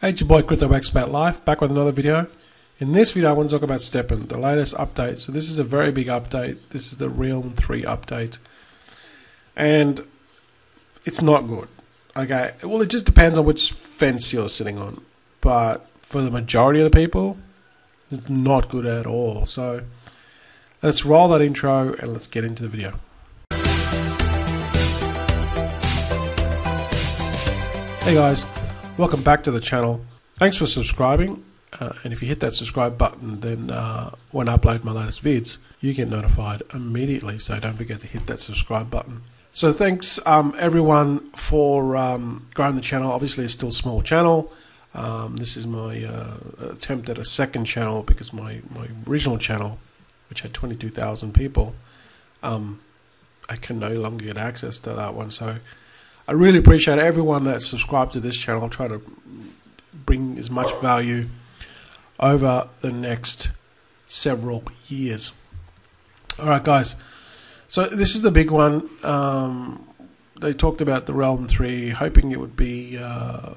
Hey, it's your boy Crypto Expat Life, back with another video. In this video, I want to talk about STEPN, the latest update. So this is a very big update. This is the Realm 3 update. And it's not good. Okay, well, it just depends on which fence you're sitting on. But for the majority of the people, it's not good at all. So let's roll that intro and let's get into the video. Hey guys, welcome back to the channel. Thanks for subscribing. Uh, and if you hit that subscribe button, then uh, when I upload my latest vids, you get notified immediately. So don't forget to hit that subscribe button. So thanks um, everyone for um, growing the channel. Obviously, it's still a small channel. Um, this is my uh, attempt at a second channel because my, my original channel, which had 22,000 people, um, I can no longer get access to that one. So I really appreciate everyone that subscribed to this channel. I'll try to bring as much value over the next several years. All right, guys. So this is the big one. Um, they talked about the Realm Three, hoping it would be, uh,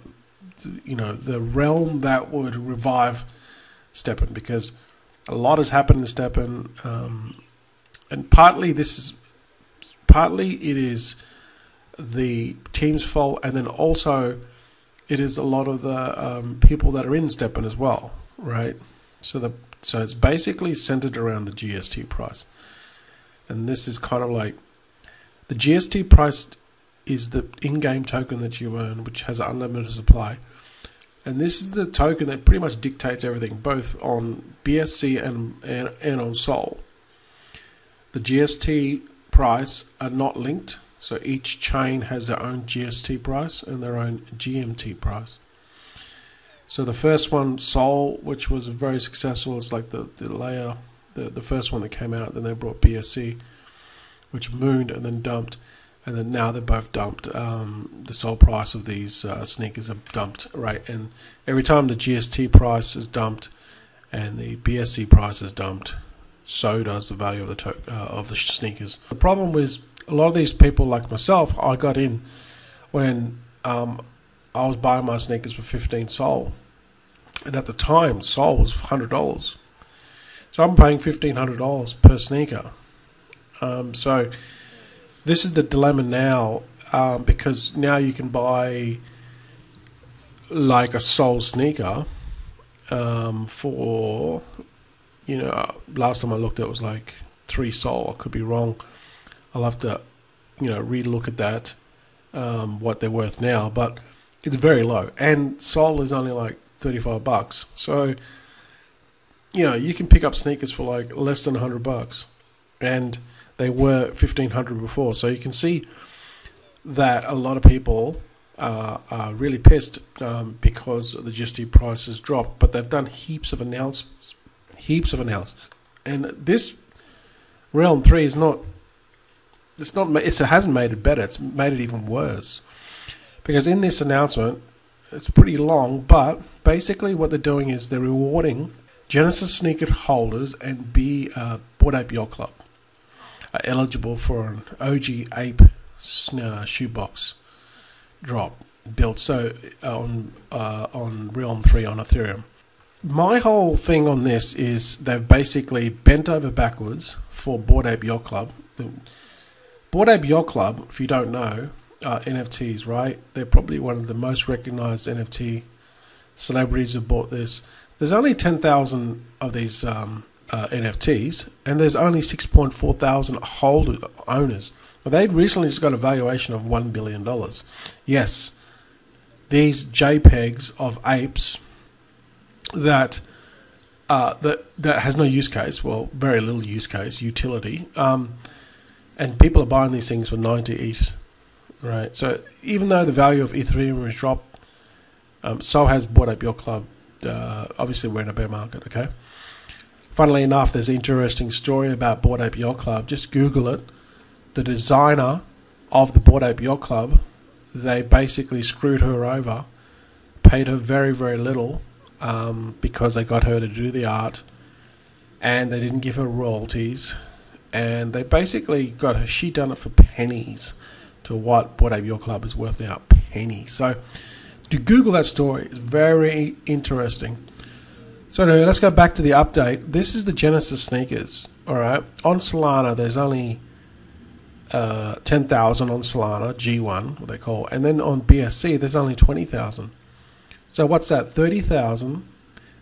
you know, the realm that would revive STEPN because a lot has happened in STEPN. um, and partly this is, partly it is the team's fault, and then also it is a lot of the um, people that are in STEPN as well, right? So the so it's basically centered around the GST price, and this is kind of like the GST price is the in-game token that you earn, which has unlimited supply, and this is the token that pretty much dictates everything, both on BSC and and, and on Sol. The GST price are not linked so each chain has their own GST price and their own GMT price. So the first one, Sol, which was very successful, it's like the, the layer, the, the first one that came out, then they brought BSC, which mooned and then dumped, and then now they're both dumped. Um, the Sol price of these uh, sneakers are dumped, right? And every time the GST price is dumped and the BSC price is dumped, so does the value of the to- uh, of the sneakers. The problem was a lot of these people, like myself, I got in when um, I was buying my sneakers for 15 Sol. And at the time, Sol was $100. So I'm paying $1,500 per sneaker. Um, so this is the dilemma now um, because now you can buy like a Sol sneaker um, for, you know, last time I looked, it was like three Sol. I could be wrong. I'll have to, you know, relook at that, um, what they're worth now. But it's very low, and Sol is only like thirty-five bucks. So, you know, you can pick up sneakers for like less than hundred bucks, and they were fifteen hundred before. So you can see that a lot of people uh, are really pissed um, because the GST prices dropped. But they've done heaps of announcements, heaps of announcements, and this Realm Three is not it's not it hasn't made it better. It's made it even worse because in this announcement, it's pretty long, but basically what they're doing is they're rewarding Genesis sneaker holders and B uh, Bored Ape Yacht Club are eligible for an OG Ape uh, shoebox drop built so uh, on uh, on Realm Three on Ethereum. My whole thing on this is they've basically bent over backwards for Bored Ape Yacht Club Bored Ape Yacht Club, if you don't know, uh, NFTs, right? They're probably one of the most recognized NFT celebrities have bought this. There's only 10,000 of these um, uh, NFTs, and there's only 6.4 thousand holder owners. But they recently just got a valuation of $1 billion. Yes, these JPEGs of apes that uh, that that has no use case, well, very little use case, utility. Um, and people are buying these things for 90 ETH, right? So even though the value of Ethereum has dropped, um, so has Bored Ape Yacht Club. Uh, obviously, we're in a bear market, okay? Funnily enough, there's an interesting story about Bored Ape Yacht Club. Just Google it. The designer of the Bored Ape Yacht Club, they basically screwed her over, paid her very, very little um, because they got her to do the art, and they didn't give her royalties and they basically got her. She done it for pennies to what Bored Ape Yacht Club is worth now, pennies. So You Google that story; it's very interesting. So anyway, let's go back to the update. This is the Genesis sneakers. All right, on Solana, there's only uh, 10,000 on Solana G1, what they call, and then on BSC, there's only 20,000. So what's that? 30,000,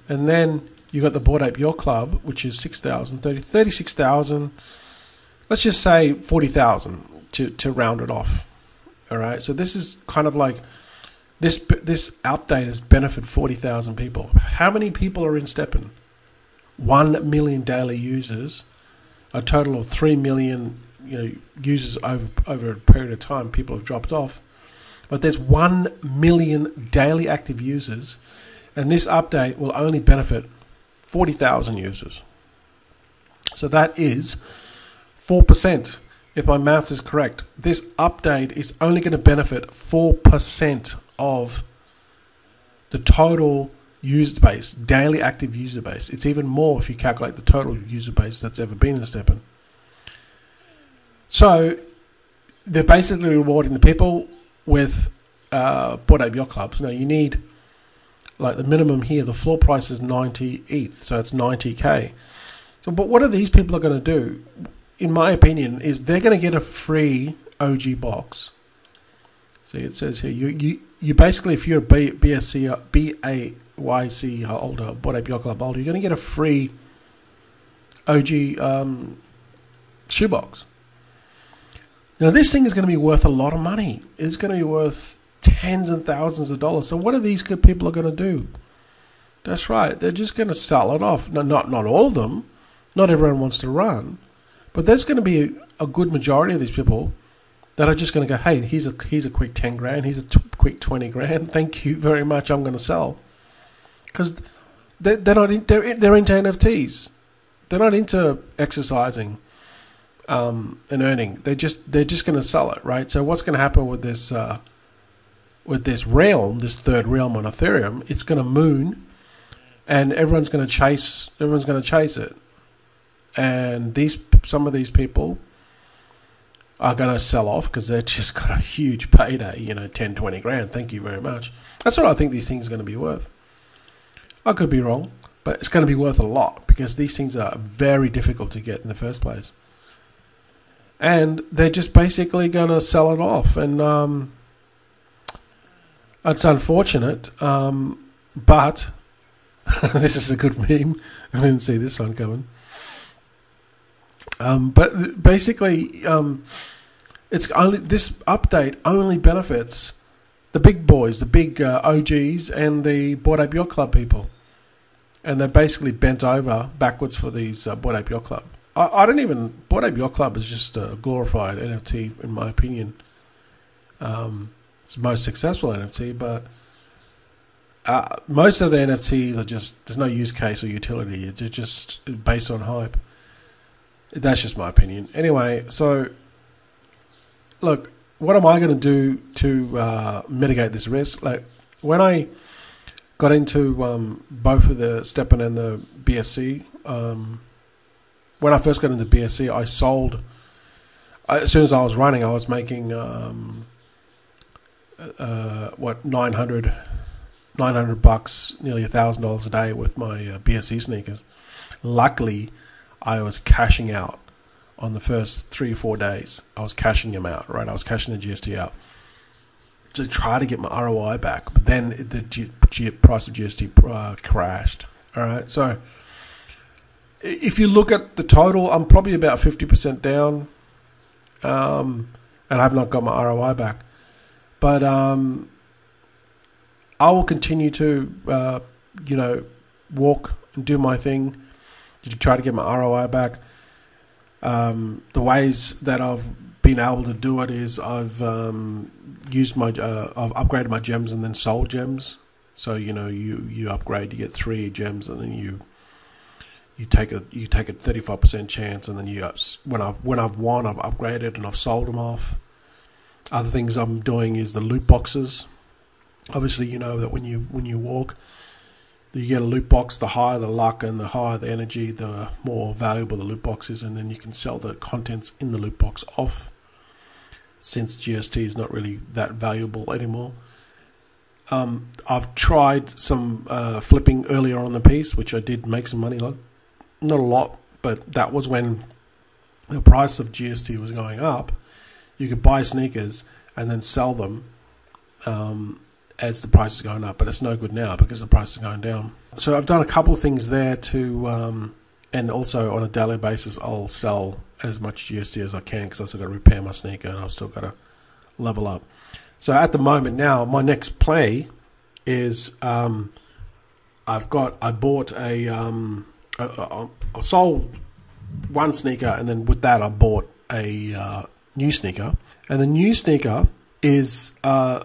and then you got the Bored Ape Yacht Club, which is 6,000, 30, 36,000. Let's just say 40,000 to to round it off. All right, so this is kind of like this this update has benefited 40,000 people. How many people are in STEPN? 1 million daily users, a total of 3 million you know, users over over a period of time. People have dropped off. But there's 1 million daily active users, and this update will only benefit 40,000 users. So that is 4%, if my math is correct. This update is only going to benefit 4% of the total user base, daily active user base. It's even more if you calculate the total user base that's ever been in STEPN. So they're basically rewarding the people with uh, Bored Ape Yacht Clubs. Now you need, like the minimum here, the floor price is 90 ETH, so it's 90k. So, but what are these people are going to do? In my opinion, is they're going to get a free OG box. See, it says here you you you basically, if you're a B, BSC, BAYC holder, Bored Ape Club holder, you're going to get a free OG um, shoebox. Now, this thing is going to be worth a lot of money. It's going to be worth tens and thousands of dollars. So, what are these good people are going to do? That's right. They're just going to sell it off. No, not not all of them. Not everyone wants to run, but there's going to be a, good majority of these people that are just going to go, hey, here's a here's a quick ten grand, here's a t- quick twenty grand. Thank you very much. I'm going to sell because they're, they're not in, they're they're into NFTs. They're not into exercising um, and earning. They just they're just going to sell it, right? So what's going to happen with this uh, with this realm, this third realm on Ethereum? It's going to moon, and everyone's going to chase. Everyone's going to chase it, and these some of these people are going to sell off because they've just got a huge payday, you know, 10, 20 grand. Thank you very much. That's what I think these things are going to be worth. I could be wrong, but it's going to be worth a lot because these things are very difficult to get in the first place. And they're just basically going to sell it off. And um, it's unfortunate, um, but this is a good meme. I didn't see this one coming. Um, but basically, um, it's only this update only benefits the big boys, the big uh, OGs, and the Bored Ape Yacht Club people, and they're basically bent over backwards for these uh, Bored Ape Yacht Club. I, I don't even Bored Ape Yacht Club is just a glorified NFT in my opinion. Um, it's the most successful NFT, but uh, most of the NFTs are just there's no use case or utility. It's just based on hype. That's just my opinion. Anyway, so look, what am I going to do to uh, mitigate this risk? Like when I got into um, both of the STEPN and the BSC, um, when I first got into BSC, I sold. As soon as I was running, I was making um, uh, what 900, 900 bucks, nearly a thousand dollars a day with my uh, BSC sneakers. Luckily, I was cashing out on the first three or four days. I was cashing them out, right? I was cashing the GST out to try to get my ROI back. But then the G- G- price of GST uh, crashed. All right. So if you look at the total, I'm probably about 50% down. Um, and I've not got my ROI back. But um, I will continue to, uh, you know, walk and do my thing to try to get my ROI back. Um, the ways that I've been able to do it is I've um, used my uh, I've upgraded my gems and then sold gems. So you know you you upgrade, you get three gems, and then you you take a you take a thirty five percent chance, and then you when I've when I've won, I've upgraded and I've sold them off. Other things I'm doing is the loot boxes. Obviously, you know that when you when you walk, you get a loot box, the higher the luck and the higher the energy, the more valuable the loot box is, and then you can sell the contents in the loot box off since GST is not really that valuable anymore. Um, I've tried some uh, flipping earlier on the piece, which I did make some money, like not a lot, but that was when the price of GST was going up. You could buy sneakers and then sell them um, as the price is going up, but it's no good now because the price is going down. So I've done a couple of things there to, um, and also on a daily basis, I'll sell as much GST as I can because I've still got to repair my sneaker and I've still got to level up. So at the moment now, my next play is um, I've got I bought a, um, sold one sneaker and then with that I bought a uh, new sneaker and the new sneaker is uh,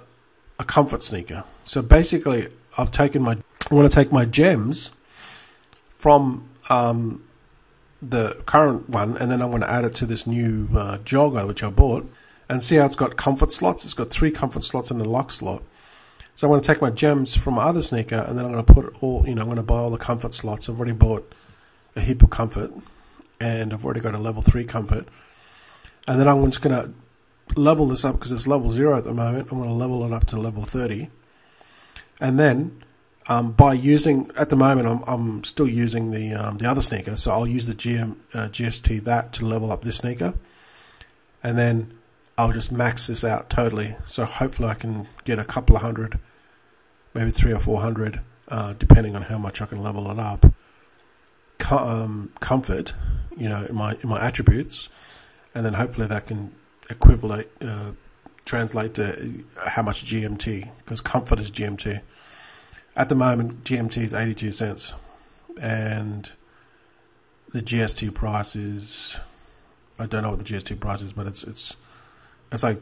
a comfort sneaker. So basically, I've taken my I want to take my gems from um, the current one and then I'm going to add it to this new uh, jogger which I bought and see how it's got comfort slots. It's got three comfort slots and a luck slot. So I'm going to take my gems from my other sneaker and then I'm going to put all, you know, I'm going to buy all the comfort slots. I've already bought a heap of comfort and I've already got a level three comfort. And then I'm just going to level this up because it's level zero at the moment. I'm going to level it up to level 30. And then um, by using, at the moment, I'm, I'm still using the um, the other sneaker. So I'll use the GM, uh, GST that to level up this sneaker. And then I'll just max this out totally. So hopefully I can get a couple of hundred, maybe three or four hundred, uh, depending on how much I can level it up. Co- um, comfort, you know, in my in my attributes, and then hopefully that can equivalent uh, translate to how much GMT because comfort is GMT. At the moment, GMT is eighty two cents, and the GST price is I don't know what the GST price is, but it's it's it's like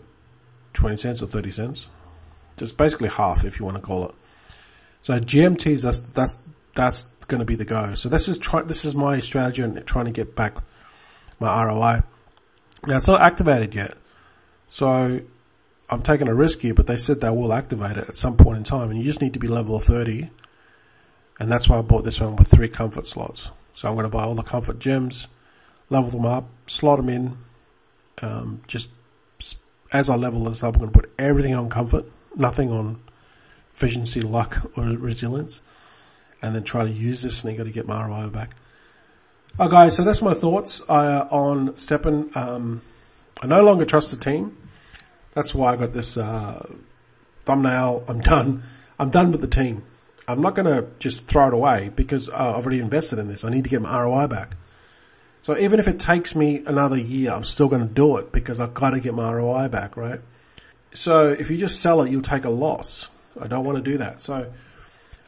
20 cents or 30 cents. Just basically half, if you want to call it. So GMTs, that's that's that's going to be the go. So this is try, this is my strategy in trying to get back my ROI. Now it's not activated yet, so I'm taking a risk here. But they said they will activate it at some point in time, and you just need to be level 30. And that's why I bought this one with three comfort slots. So I'm going to buy all the comfort gems, level them up, slot them in, um, just as I level this up, I'm going to put everything on comfort, nothing on efficiency, luck, or resilience, and then try to use this sneaker to get my ROI back. Oh, guys, so that's my thoughts uh, on STEPN. Um, I no longer trust the team. That's why I got this uh, thumbnail. I'm done. I'm done with the team. I'm not going to just throw it away because uh, I've already invested in this. I need to get my ROI back. So even if it takes me another year, I'm still going to do it because I've got to get my ROI back, right? So if you just sell it, you'll take a loss. I don't want to do that. So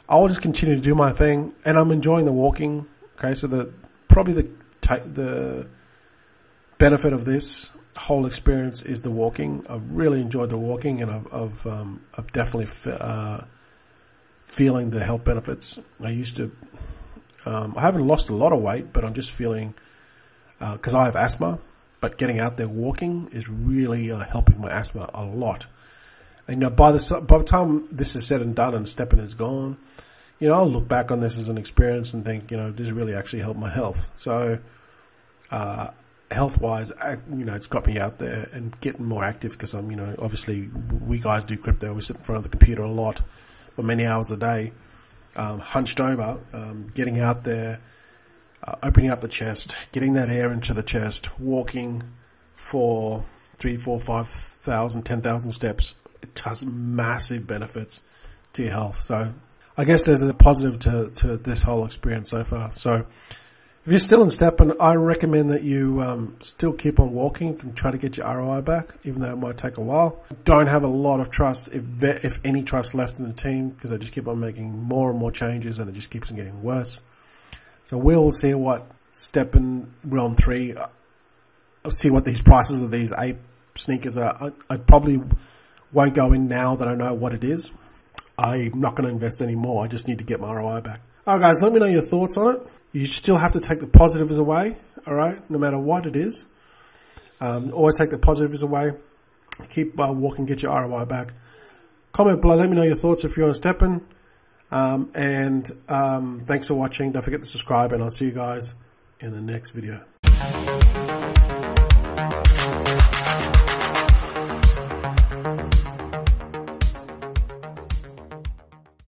I'll just continue to do my thing, and I'm enjoying the walking. Okay, so the probably the the benefit of this whole experience is the walking. I've really enjoyed the walking, and I've I've, um, I've definitely uh, feeling the health benefits. I used to. Um, I haven't lost a lot of weight, but I'm just feeling because uh, I have asthma, but getting out there walking is really uh, helping my asthma a lot. And, you know, by the by the time this is said and done and STEPN is gone, you know, I'll look back on this as an experience and think, you know, this really actually helped my health. So, uh, health wise, you know, it's got me out there and getting more active because I'm, you know, obviously we guys do crypto. We sit in front of the computer a lot for many hours a day, um, hunched over, um, getting out there uh, opening up the chest, getting that air into the chest, walking for three, four, five thousand, ten thousand steps. It has massive benefits to your health. So I guess there's a positive to, to this whole experience so far. So if you're still in STEPN, I recommend that you um, still keep on walking and try to get your ROI back, even though it might take a while. Don't have a lot of trust, if if any trust left in the team, because they just keep on making more and more changes, and it just keeps on getting worse. So we'll see what STEPN Realm 3, uh, see what these prices of these ape sneakers are. I, I, probably won't go in now that I know what it is. I'm not going to invest any more. I just need to get my ROI back. Alright guys, let me know your thoughts on it. You still have to take the positives away, alright, no matter what it is. Um, always take the positives away. Keep uh, walking, get your ROI back. Comment below, let me know your thoughts if you're on STEPN. Um, and um, thanks for watching. Don't forget to subscribe, and I'll see you guys in the next video.